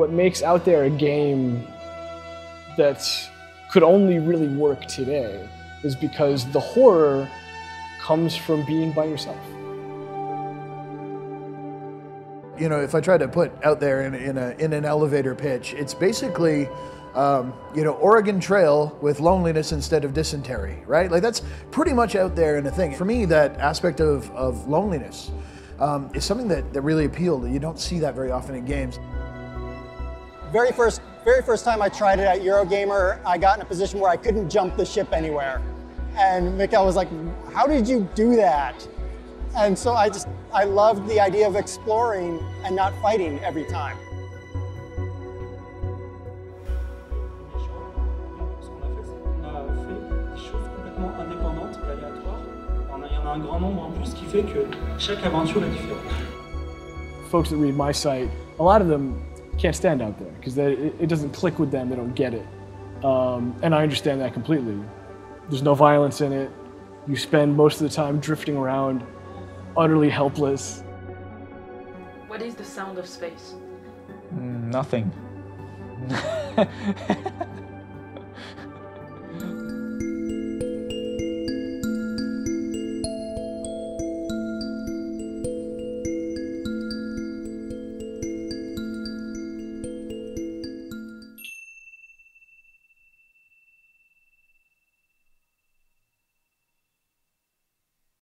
what makes Out There a game that could only really work today is because the horror comes from being by yourself. You know, if I try to put out there in, in, a, in an elevator pitch, it's basically, um, you know, Oregon Trail with loneliness instead of dysentery, right? Like that's pretty much out there in a thing. For me, that aspect of, of loneliness um, is something that, that really appealed. You don't see that very often in games. Very first, very first time I tried it at Eurogamer, I got in a position where I couldn't jump the ship anywhere. And Mikkel was like, how did you do that? And so I just, I loved the idea of exploring and not fighting every time. Folks that read my site, a lot of them can't stand out there because it, it doesn't click with them, they don't get it. Um, and I understand that completely. There's no violence in it. You spend most of the time drifting around, utterly helpless. What is the sound of space? Mm, Nothing.